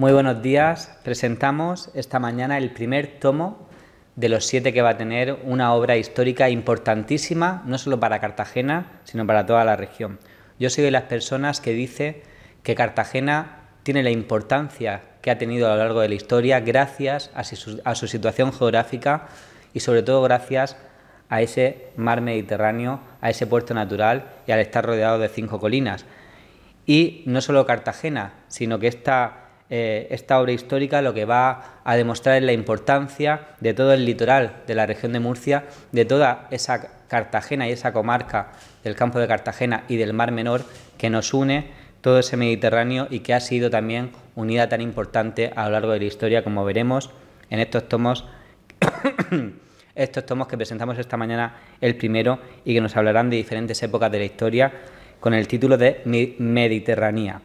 Muy buenos días. Presentamos esta mañana el primer tomo de los siete que va a tener una obra histórica importantísima, no solo para Cartagena, sino para toda la región. Yo soy de las personas que dice que Cartagena tiene la importancia que ha tenido a lo largo de la historia gracias a su, a su situación geográfica y sobre todo gracias a ese mar Mediterráneo, a ese puerto natural y al estar rodeado de cinco colinas. Y no solo Cartagena, sino que esta, eh, esta obra histórica lo que va a demostrar es la importancia de todo el litoral de la región de Murcia, de toda esa Cartagena y esa comarca del campo de Cartagena y del Mar Menor que nos une todo ese Mediterráneo y que ha sido también unida tan importante a lo largo de la historia, como veremos en estos tomos, estos tomos que presentamos esta mañana, el primero, y que nos hablarán de diferentes épocas de la historia, con el título de Mediterránea,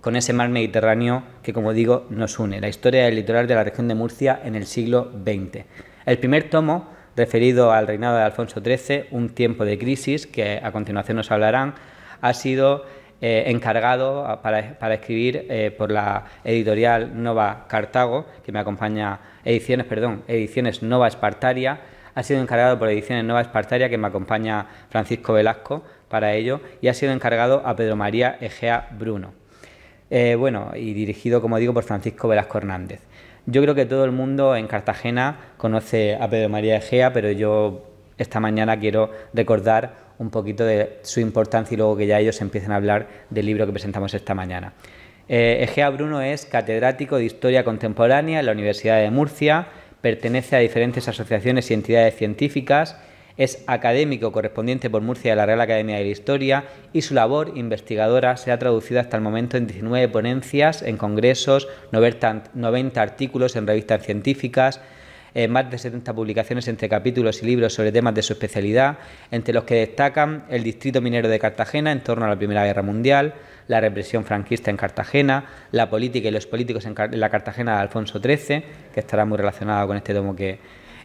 con ese mar Mediterráneo que, como digo, nos une, la historia del litoral de la región de Murcia en el siglo XX. El primer tomo, referido al reinado de Alfonso XIII, un tiempo de crisis, que a continuación nos hablarán, ha sido eh, encargado para, escribir eh, por la editorial Nova Cartago, que me acompaña, ediciones, perdón, ediciones Nova Espartaria, ha sido encargado por ediciones Nova Espartaria, que me acompaña Francisco Velasco para ello, y ha sido encargado a Pedro María Egea Bruno. Eh, bueno, y dirigido, como digo, por Francisco Velasco Hernández. Yo creo que todo el mundo en Cartagena conoce a Pedro María Egea, pero yo esta mañana quiero recordar un poquito de su importancia y luego que ya ellos empiecen a hablar del libro que presentamos esta mañana. Eh, Egea Bruno es catedrático de Historia Contemporánea en la Universidad de Murcia, pertenece a diferentes asociaciones y entidades científicas, es académico correspondiente por Murcia de la Real Academia de la Historia y su labor investigadora se ha traducido hasta el momento en 19 ponencias, en congresos, 90 artículos en revistas científicas, eh, más de 70 publicaciones entre capítulos y libros sobre temas de su especialidad, entre los que destacan el distrito minero de Cartagena en torno a la Primera Guerra Mundial, la represión franquista en Cartagena, la política y los políticos en, la Cartagena de Alfonso XIII, que estará muy relacionado con este tomo que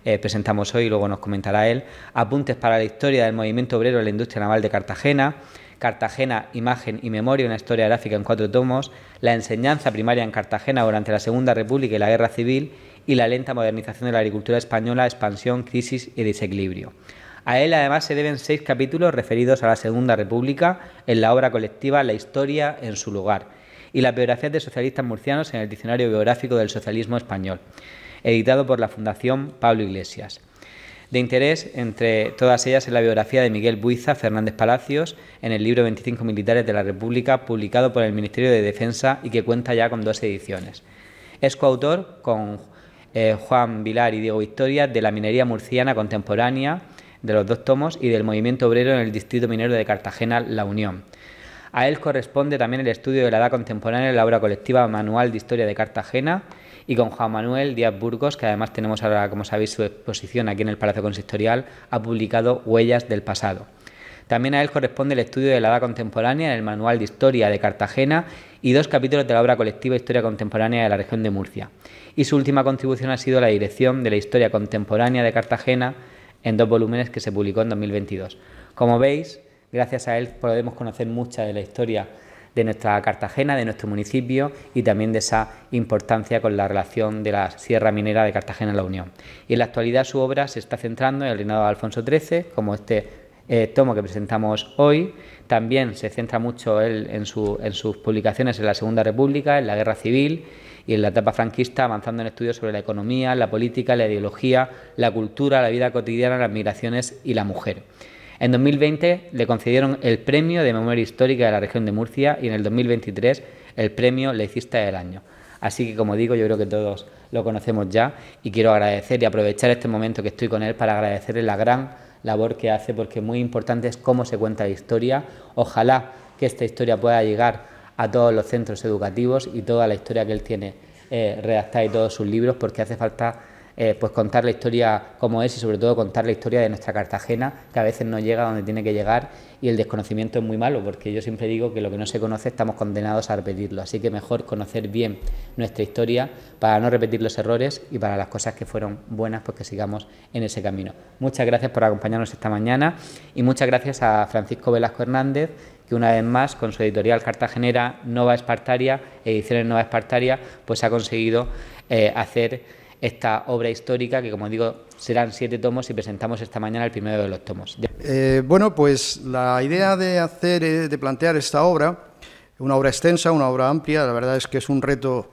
eh, presentamos hoy, y luego nos comentará él, apuntes para la historia del movimiento obrero en la industria naval de Cartagena, Cartagena, Imagen y Memoria, una historia gráfica en cuatro tomos, la enseñanza primaria en Cartagena durante la Segunda República y la Guerra Civil. Y la lenta modernización de la agricultura española, expansión, crisis y desequilibrio. A él además se deben seis capítulos referidos a la Segunda República en la obra colectiva La historia en su lugar y la biografía de socialistas murcianos en el Diccionario Biográfico del Socialismo Español, editado por la Fundación Pablo Iglesias. De interés entre todas ellas es la biografía de Miguel Buiza Fernández Palacios en el libro 25 Militares de la República, publicado por el Ministerio de Defensa y que cuenta ya con dos ediciones. Es coautor con eh, Juan Vilar y Diego Victoria, de la minería murciana contemporánea, de los dos tomos, y del movimiento obrero en el distrito minero de Cartagena, La Unión. A él corresponde también el estudio de la edad contemporánea en la obra colectiva Manual de Historia de Cartagena y con Juan Manuel Díaz Burgos, que además tenemos ahora, como sabéis, su exposición aquí en el Palacio Consistorial, ha publicado Huellas del Pasado. También a él corresponde el estudio de la edad contemporánea en el Manual de Historia de Cartagena y dos capítulos de la obra colectiva Historia Contemporánea de la región de Murcia. Y su última contribución ha sido la dirección de la Historia Contemporánea de Cartagena en dos volúmenes que se publicó en 2022. Como veis, gracias a él podemos conocer mucha de la historia de nuestra Cartagena, de nuestro municipio y también de esa importancia con la relación de la Sierra Minera de Cartagena en la Unión. Y en la actualidad su obra se está centrando en el reinado de Alfonso XIII, como este eh, tomo que presentamos hoy. También se centra mucho él en, sus publicaciones en la Segunda República, en la Guerra Civil y en la etapa franquista, avanzando en estudios sobre la economía, la política, la ideología, la cultura, la vida cotidiana, las migraciones y la mujer. En 2020 le concedieron el Premio de Memoria Histórica de la región de Murcia y en el 2023 el Premio Leicista del Año. Así que, como digo, yo creo que todos lo conocemos ya y quiero agradecer y aprovechar este momento que estoy con él para agradecerle la gran labor que hace, porque muy importante es cómo se cuenta la historia. Ojalá que esta historia pueda llegar a todos los centros educativos y toda la historia que él tiene eh, redactada y todos sus libros, porque hace falta eh, pues contar la historia como es y sobre todo contar la historia de nuestra Cartagena, que a veces no llega donde tiene que llegar y el desconocimiento es muy malo, porque yo siempre digo que lo que no se conoce estamos condenados a repetirlo, así que mejor conocer bien nuestra historia para no repetir los errores y para las cosas que fueron buenas, pues que sigamos en ese camino. Muchas gracias por acompañarnos esta mañana y muchas gracias a Francisco Velasco Hernández, que una vez más, con su editorial cartagenera Nova Espartaria, Ediciones Nova Espartaria, pues ha conseguido eh, hacer esta obra histórica que, como digo, serán siete tomos y presentamos esta mañana el primero de los tomos. Eh, bueno, pues la idea de hacer, eh, de plantear esta obra, una obra extensa, una obra amplia, la verdad es que es un reto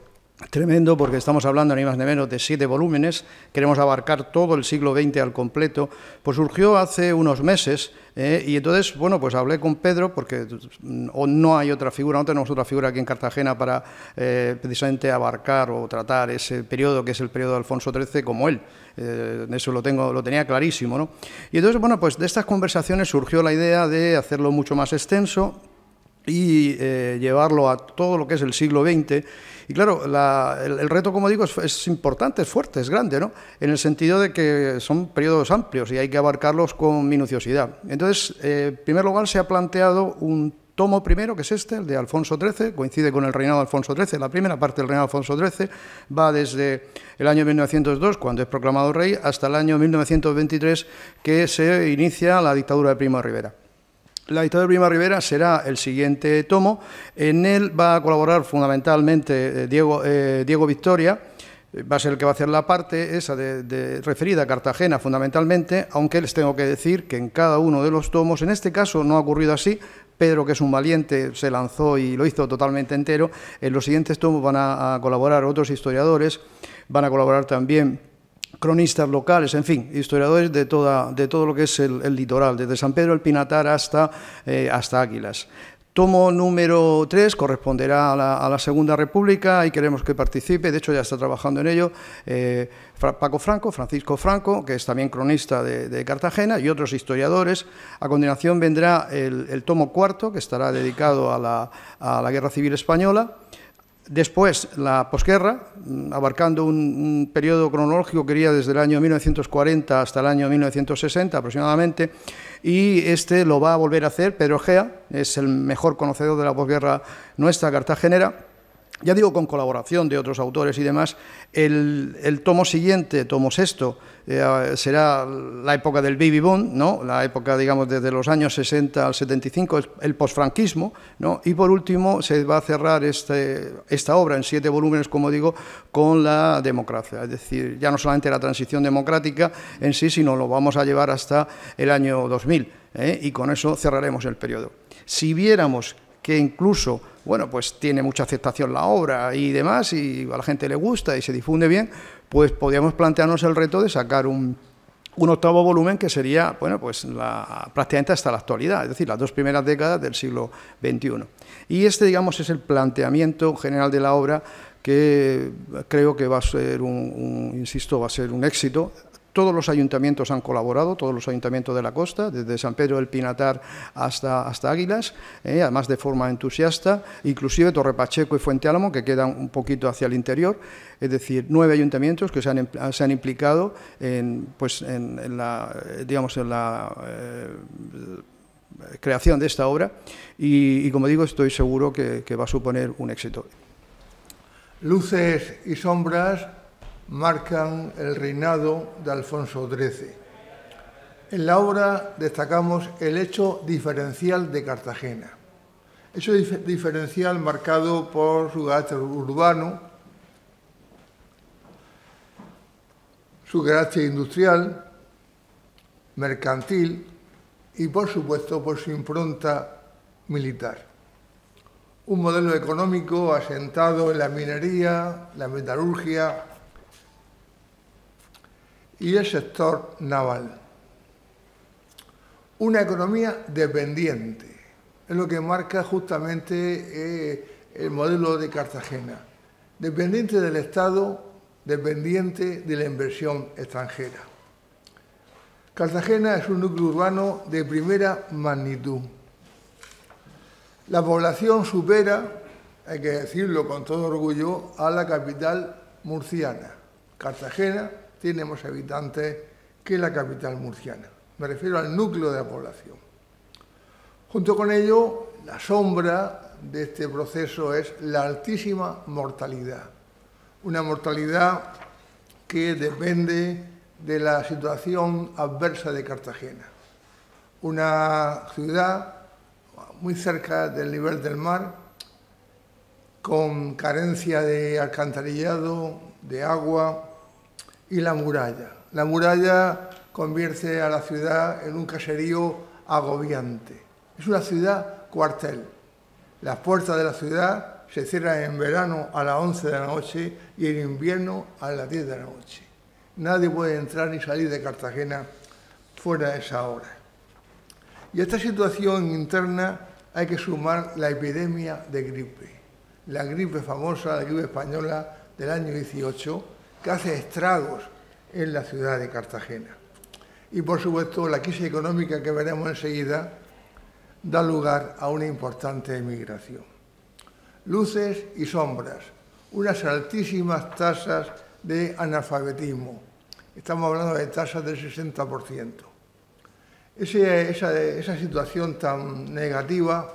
Tremendo porque estamos hablando ni más ni menos de siete volúmenes, queremos abarcar todo el siglo XX al completo, pues surgió hace unos meses eh, y entonces, bueno, pues hablé con Pedro porque no hay otra figura, no tenemos otra figura aquí en Cartagena para eh, precisamente abarcar o tratar ese periodo que es el periodo de Alfonso XIII como él, eh, eso lo, tengo, lo tenía clarísimo, ¿no? Y entonces, bueno, pues de estas conversaciones surgió la idea de hacerlo mucho más extenso, y llevarlo a todo lo que es el siglo XX y claro, el, reto, como digo, es, importante, es fuerte, es grande, ¿no? En el sentido de que son periodos amplios y hay que abarcarlos con minuciosidad. Entonces, eh, en primer lugar, se ha planteado un tomo primero, que es este, el de Alfonso XIII, coincide con el reinado de Alfonso XIII, la primera parte del reinado de Alfonso XIII va desde el año 1902, cuando es proclamado rey, hasta el año 1923, que se inicia la dictadura de Primo de Rivera. La historia de Prima Rivera será el siguiente tomo. En él va a colaborar fundamentalmente eh, Diego, eh, Diego Victoria, va a ser el que va a hacer la parte esa de, referida a Cartagena fundamentalmente, aunque les tengo que decir que en cada uno de los tomos, en este caso no ha ocurrido así, Pedro, que es un valiente, se lanzó y lo hizo totalmente entero. En los siguientes tomos van a colaborar otros historiadores, van a colaborar también cronistas locales, en fin, historiadores de, toda, de todo lo que es el, litoral, desde San Pedro el Pinatar hasta, eh, hasta Águilas. Tomo número 3 corresponderá a la, Segunda República y queremos que participe, de hecho ya está trabajando en ello, eh, Paco Franco, Francisco Franco, que es también cronista de, Cartagena, y otros historiadores. A continuación vendrá el, tomo cuarto, que estará dedicado a la, a la Guerra Civil Española. Después, la posguerra, mm, abarcando un, periodo cronológico que iría desde el año 1940 hasta el año 1960 aproximadamente, y este lo va a volver a hacer Pedro Gea, es el mejor conocedor de la posguerra nuestra cartagenera, ya digo con colaboración de otros autores y demás, el, tomo siguiente, tomo sexto, eh, será la época del baby boom, ¿no? la época, digamos, desde los años 60 al 75, el posfranquismo, ¿no? y por último se va a cerrar este, esta obra en siete volúmenes, como digo, con la democracia, es decir, ya no solamente la transición democrática en sí, sino lo vamos a llevar hasta el año 2000, ¿eh? y con eso cerraremos el periodo. Si viéramos que incluso bueno, pues tiene mucha aceptación la obra y demás, y a la gente le gusta y se difunde bien, pues podríamos plantearnos el reto de sacar un, octavo volumen que sería, bueno, pues la, prácticamente hasta la actualidad, es decir, las dos primeras décadas del siglo XXI. Y este, digamos, es el planteamiento general de la obra que creo que va a ser un insisto, va a ser un éxito todos los ayuntamientos han colaborado, todos los ayuntamientos de la costa, desde San Pedro del Pinatar hasta, hasta Águilas, eh, además de forma entusiasta, inclusive Torre Pacheco y Fuente Álamo, que quedan un poquito hacia el interior, es decir, nueve ayuntamientos que se han, se han implicado en, pues, en, la, digamos, en la eh, creación de esta obra y, como digo, estoy seguro que va a suponer un éxito. Luces y sombras marcan el reinado de Alfonso XIII. En la obra destacamos el hecho diferencial de Cartagena. Hecho diferencial marcado por su carácter urbano, su carácter industrial, mercantil y, por supuesto, por su impronta militar. Un modelo económico asentado en la minería, la metalurgia, y el sector naval. Una economía dependiente, es lo que marca justamente eh, el modelo de Cartagena. Dependiente del Estado, dependiente de la inversión extranjera. Cartagena es un núcleo urbano de primera magnitud. La población supera, hay que decirlo con todo orgullo, a la capital murciana. Cartagena tiene más habitantes que la capital murciana. Me refiero al núcleo de la población. Junto con ello, la sombra de este proceso es la altísima mortalidad. Una mortalidad que depende de la situación adversa de Cartagena. Una ciudad muy cerca del nivel del mar, con carencia de alcantarillado, de agua y la muralla. La muralla convierte a la ciudad en un caserío agobiante. Es una ciudad cuartel. Las puertas de la ciudad se cierran en verano a las 11 de la noche y en invierno a las 10 de la noche. Nadie puede entrar ni salir de Cartagena fuera de esa hora. Y a esta situación interna hay que sumar la epidemia de gripe, la gripe famosa, la gripe española del año 18, que hace estragos en la ciudad de Cartagena. Y por supuesto la crisis económica que veremos enseguida da lugar a una importante emigración. Luces y sombras, unas altísimas tasas de analfabetismo. Estamos hablando de tasas del 60%. esa, esa situación tan negativa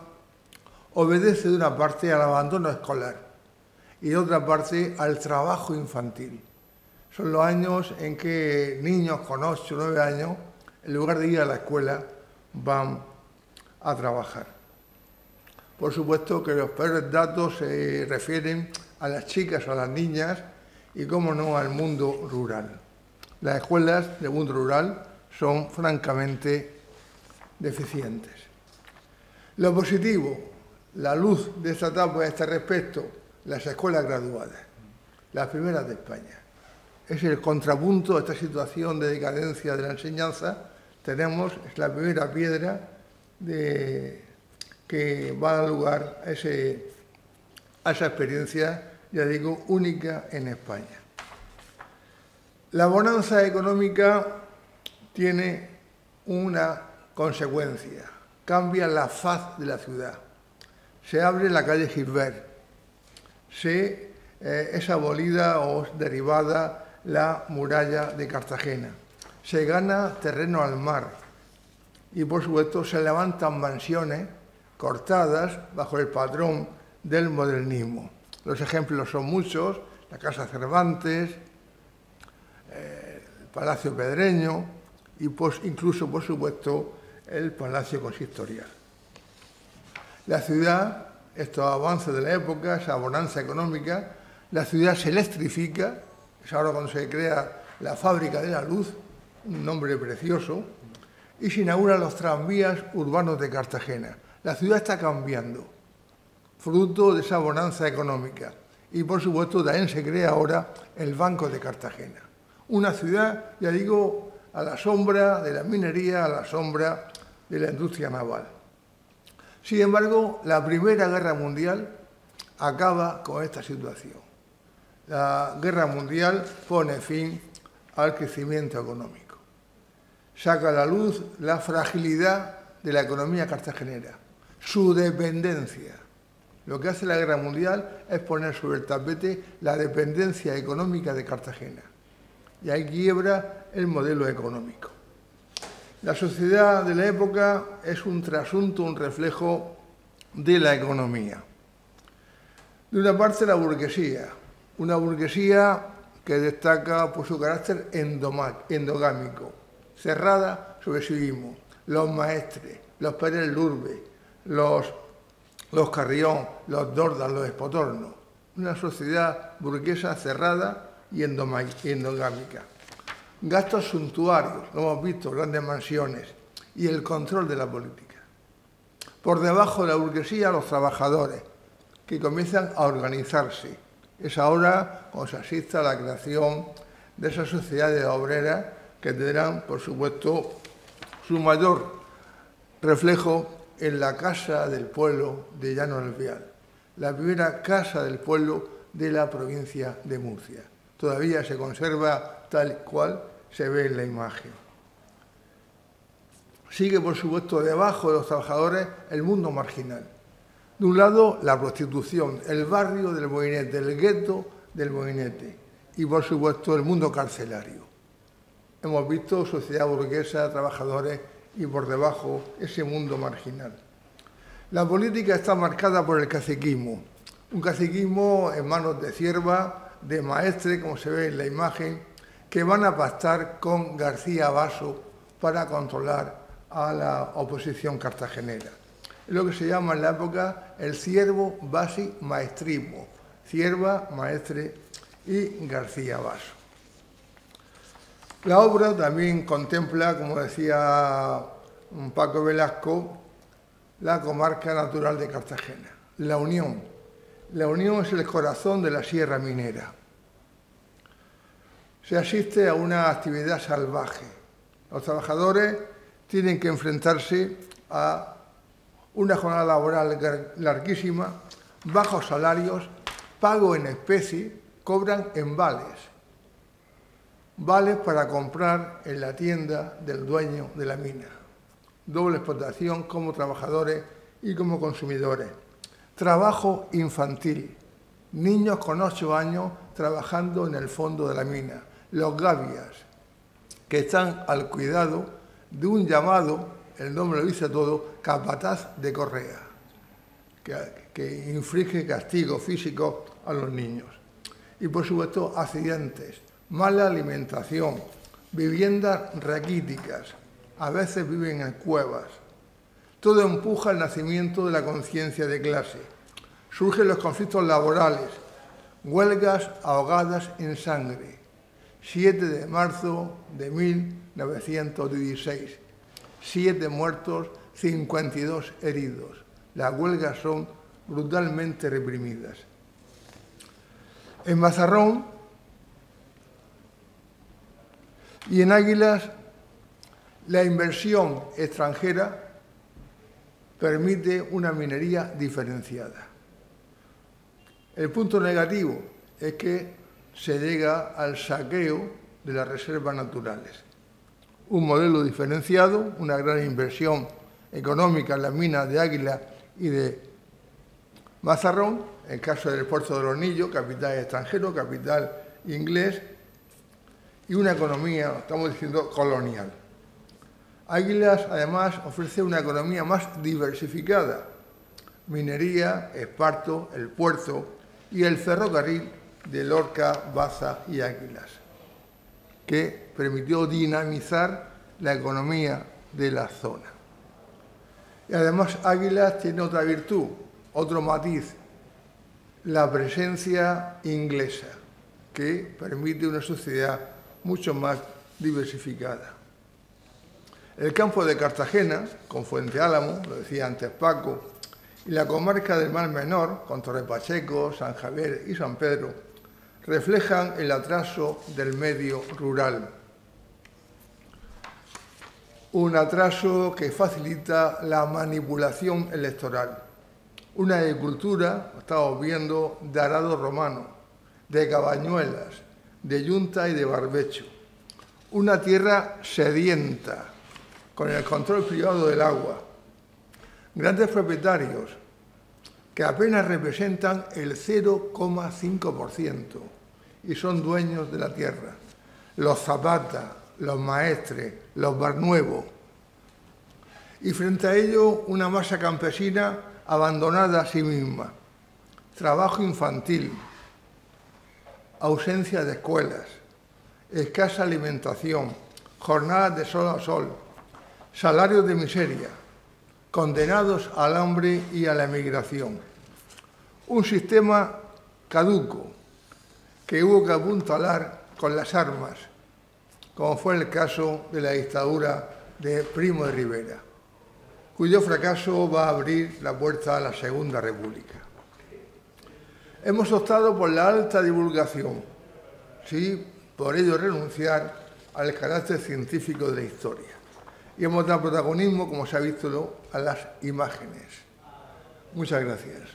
obedece de una parte al abandono escolar y de otra parte al trabajo infantil. Son los años en que niños con 8 o 9 años, en lugar de ir a la escuela, van a trabajar. Por supuesto que los peores datos se refieren a las chicas, a las niñas y, como no, al mundo rural. Las escuelas del mundo rural son francamente deficientes. Lo positivo, la luz de esta etapa a este respecto, las escuelas graduadas, las primeras de España. Es el contrapunto a esta situación de decadencia de la enseñanza. Tenemos, es la primera piedra de, que va a dar lugar a, esa experiencia, ya digo, única en España. La bonanza económica tiene una consecuencia, cambia la faz de la ciudad. Se abre la calle Gilbert, se, eh, es abolida o derivada la muralla de Cartagena, se gana terreno al mar y por supuesto se levantan mansiones cortadas bajo el patrón del modernismo. Los ejemplos son muchos, la Casa Cervantes, el Palacio Pedreño y pues, incluso, por supuesto, el Palacio Consistorial. La ciudad, estos avances de la época, esa bonanza económica, la ciudad se electrifica, es ahora cuando se crea la fábrica de la luz, un nombre precioso, y se inauguran los tranvías urbanos de Cartagena. La ciudad está cambiando, fruto de esa bonanza económica. Y por supuesto también se crea ahora el Banco de Cartagena. Una ciudad, ya digo, a la sombra de la minería, a la sombra de la industria naval. Sin embargo, la Primera Guerra Mundial acaba con esta situación. La Guerra Mundial pone fin al crecimiento económico. Saca a la luz la fragilidad de la economía cartagenera, su dependencia. Lo que hace la Guerra Mundial es poner sobre el tapete la dependencia económica de Cartagena y ahí quiebra el modelo económico. La sociedad de la época es un trasunto, un reflejo de la economía. De una parte la burguesía, una burguesía que destaca por su carácter endogámico, cerrada sobre sí mismo. Los maestres, los Pérez Lurbe, los, los Carrión, los Dordas, los Espotornos. Una sociedad burguesa cerrada y endogámica. Gastos suntuarios, lo hemos visto, grandes mansiones, y el control de la política. Por debajo de la burguesía, los trabajadores, que comienzan a organizarse. Es ahora cuando se asista a la creación de esas sociedades obreras que tendrán, por supuesto, su mayor reflejo en la Casa del Pueblo de Llano del Vial, la primera Casa del Pueblo de la provincia de Murcia todavía se conserva tal cual se ve en la imagen. Sigue, por supuesto, debajo de los trabajadores el mundo marginal. De un lado, la prostitución, el barrio del moinete, el gueto del moinete y, por supuesto, el mundo carcelario. Hemos visto sociedad burguesa, trabajadores y por debajo ese mundo marginal. La política está marcada por el caciquismo, un caciquismo en manos de cierva, de maestre, como se ve en la imagen, que van a pactar con García Vaso para controlar a la oposición cartagenera. Lo que se llama en la época el ciervo basi maestrismo, cierva, maestre y García Vaso. La obra también contempla, como decía Paco Velasco, la comarca natural de Cartagena, la Unión. La Unión es el corazón de la sierra minera. Se asiste a una actividad salvaje. Los trabajadores tienen que enfrentarse a una jornada laboral larguísima, bajos salarios, pago en especie, cobran en vales vales para comprar en la tienda del dueño de la mina. Doble explotación como trabajadores y como consumidores. Trabajo infantil. Niños con ocho años trabajando en el fondo de la mina. Los gavias, que están al cuidado de un llamado, el nombre lo dice todo, capataz de correa, que, inflige castigo físico a los niños. Y por supuesto accidentes, mala alimentación, viviendas raquíticas, a veces viven en cuevas. Todo empuja al nacimiento de la conciencia de clase. Surgen los conflictos laborales, huelgas ahogadas en sangre. 7 de marzo de 1916. Siete muertos, 52 heridos. Las huelgas son brutalmente reprimidas. En Mazarrón, Y en Águilas, la inversión extranjera permite una minería diferenciada. El punto negativo es que se llega al saqueo de las reservas naturales. Un modelo diferenciado, una gran inversión económica en las minas de Águila y de Mazarrón, en el caso del puerto de Hornillo, capital extranjero, capital inglés, y una economía, estamos diciendo, colonial. Águilas, además, ofrece una economía más diversificada. Minería, esparto, el puerto y el ferrocarril de Lorca, Baza y Águilas, que permitió dinamizar la economía de la zona. Y además Águilas tiene otra virtud, otro matiz, la presencia inglesa, que permite una sociedad mucho más diversificada. El campo de Cartagena, con Fuente Álamo, lo decía antes Paco, y la comarca del Mar Menor, con Torre Pacheco, San Javier y San Pedro, reflejan el atraso del medio rural. Un atraso que facilita la manipulación electoral. Una agricultura, estamos viendo, de arado romano, de cabañuelas, de yunta y de barbecho. Una tierra sedienta, con el control privado del agua. Grandes propietarios que apenas representan el 0,5% y son dueños de la tierra. Los Zapata, los Maestres, los Barnuevo. Y frente a ello una masa campesina abandonada a sí misma. Trabajo infantil, ausencia de escuelas, escasa alimentación, jornadas de sol a sol, salarios de miseria, condenados al hambre y a la emigración. Un sistema caduco que hubo que apuntalar con las armas, como fue el caso de la dictadura de Primo de Rivera, cuyo fracaso va a abrir la puerta a la Segunda República. Hemos optado por la alta divulgación, sí, por ello renunciar al carácter científico de la historia. Y hemos dado protagonismo, como se ha visto, a las imágenes. Muchas gracias.